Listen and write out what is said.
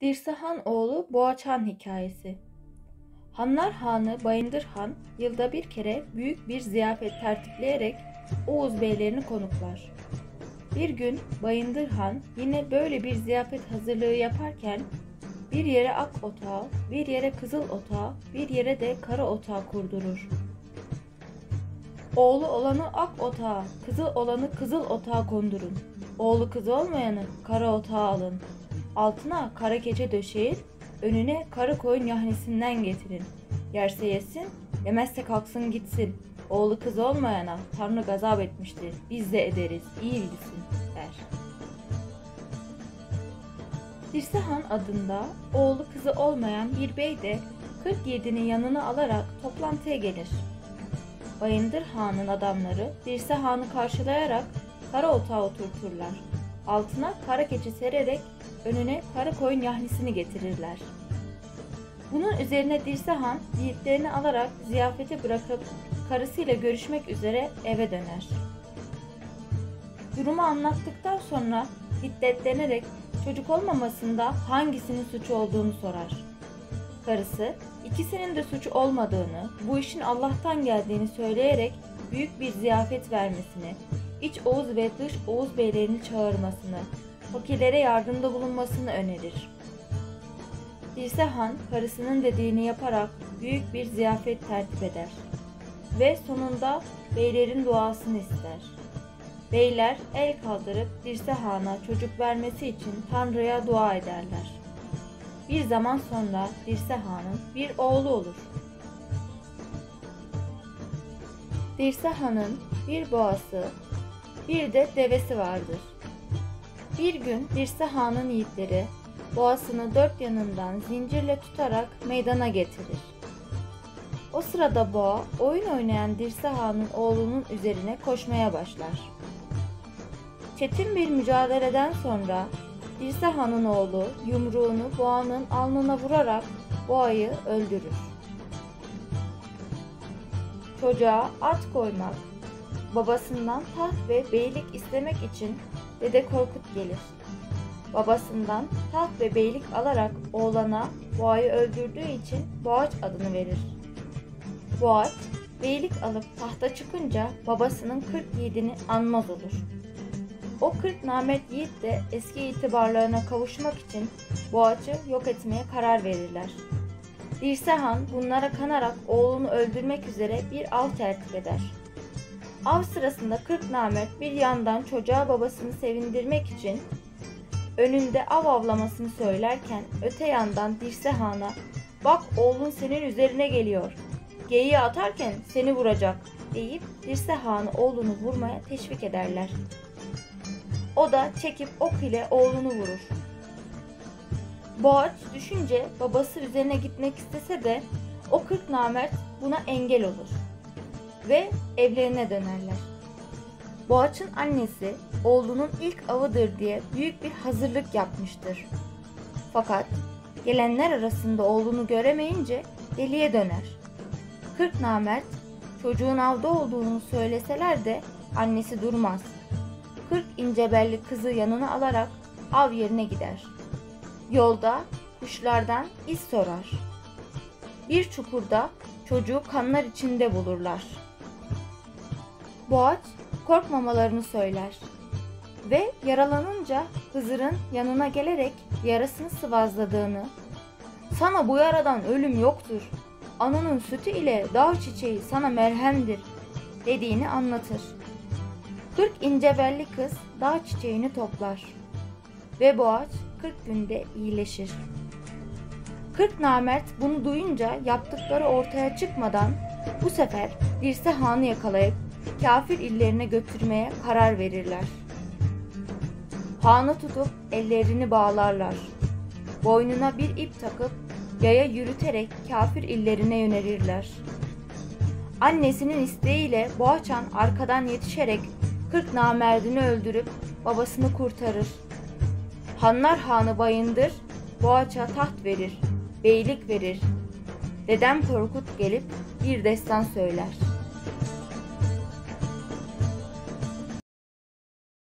Dirsehan oğlu Boğaç Han hikayesi. Hanlar Hanı Bayındır Han yılda bir kere büyük bir ziyafet tertipleyerek Oğuz beylerini konuklar. Bir gün Bayındır Han yine böyle bir ziyafet hazırlığı yaparken bir yere ak otağı, bir yere kızıl otağı, bir yere de kara otağı kurdurur. Oğlu olanı ak otağı, kızıl olanı kızıl otağı kondurun. Oğlu kızı olmayanı kara otağı alın. Altına kara gece döşeyin, önüne kara koyun yahnisinden getirin. Yerse yesin, yemezse kalksın gitsin. Oğlu kızı olmayana Tanrı gazap etmiştir, biz de ederiz, iyi bilsin der. Dirsehan adında oğlu kızı olmayan bir bey de 47'ni yanına alarak toplantıya gelir. Bayındır Han'ın adamları Dirse Han'ı karşılayarak kara otağa oturturlar. Altına kara keçi sererek önüne kara koyun yahnisini getirirler. Bunun üzerine Dirse Han yiğitlerini alarak ziyafeti bırakıp karısıyla görüşmek üzere eve döner. Durumu anlattıktan sonra hiddetlenerek çocuk olmamasında hangisinin suçu olduğunu sorar. Karısı ikisinin de suçu olmadığını, bu işin Allah'tan geldiğini söyleyerek büyük bir ziyafet vermesini, iç Oğuz ve dış Oğuz beylerini çağırmasını, fakirlere yardımda bulunmasını önerir. Dirse Han karısının dediğini yaparak büyük bir ziyafet tertip eder ve sonunda beylerin duasını ister. Beyler el kaldırıp Dirse Han'a çocuk vermesi için Tanrı'ya dua ederler. Bir zaman sonra Dirse Han'ın bir oğlu olur. Dirse Han'ın bir boğası, bir de devesi vardır. Bir gün Dirse Han'ın yiğitleri boğasını dört yanından zincirle tutarak meydana getirir. O sırada boğa oyun oynayan Dirse Han'ın oğlunun üzerine koşmaya başlar. Çetin bir mücadeleden sonra Dirse Han'ın oğlu yumruğunu boğanın alnına vurarak boğayı öldürür. Çocuğa at koymak, babasından taht ve beylik istemek için Dede Korkut gelir. Babasından taht ve beylik alarak oğlana boğayı öldürdüğü için Boğaç adını verir. Boğaç, beylik alıp tahta çıkınca babasının 40 yiğidini anmaz olur. O 40 namert yiğit de eski itibarlarına kavuşmak için Boğaç'ı yok etmeye karar verirler. Dirse Han bunlara kanarak oğlunu öldürmek üzere bir av tertip eder. Av sırasında 40 namert bir yandan çocuğa babasını sevindirmek için önünde av avlamasını söylerken öte yandan Dirse Han'a bak oğlun senin üzerine geliyor. Geyiği atarken seni vuracak deyip Dirse Han'ı oğlunu vurmaya teşvik ederler. O da çekip ok ile oğlunu vurur. Boğaç düşünce babası üzerine gitmek istese de o kırk namert buna engel olur ve evlerine dönerler. Boğaç'ın annesi oğlunun ilk avıdır diye büyük bir hazırlık yapmıştır. Fakat gelenler arasında oğlunu göremeyince deliye döner. Kırk namert çocuğun avda olduğunu söyleseler de annesi durmaz. Kırk ince belli kızı yanına alarak av yerine gider. Yolda kuşlardan iz sorar. Bir çukurda çocuğu kanlar içinde bulurlar. Boğaç korkmamalarını söyler ve yaralanınca Hızır'ın yanına gelerek yarasını sıvazladığını, sana bu yaradan ölüm yoktur, ananın sütü ile dağ çiçeği sana merhemdir dediğini anlatır. Kırk ince belli kız dağ çiçeğini toplar ve boğaç kırk günde iyileşir. Kırk namert bunu duyunca yaptıkları ortaya çıkmadan bu sefer Dirse Han'ı yakalayıp kafir illerine götürmeye karar verirler. Han'ı tutup ellerini bağlarlar. Boynuna bir ip takıp yaya yürüterek kafir illerine yönelirler. Annesinin isteğiyle Boğaçan arkadan yetişerek kırk namerdini öldürüp babasını kurtarır. Hanlar Hanı bayındır, Boğaç'a taht verir, beylik verir. Dedem Korkut gelip bir destan söyler.''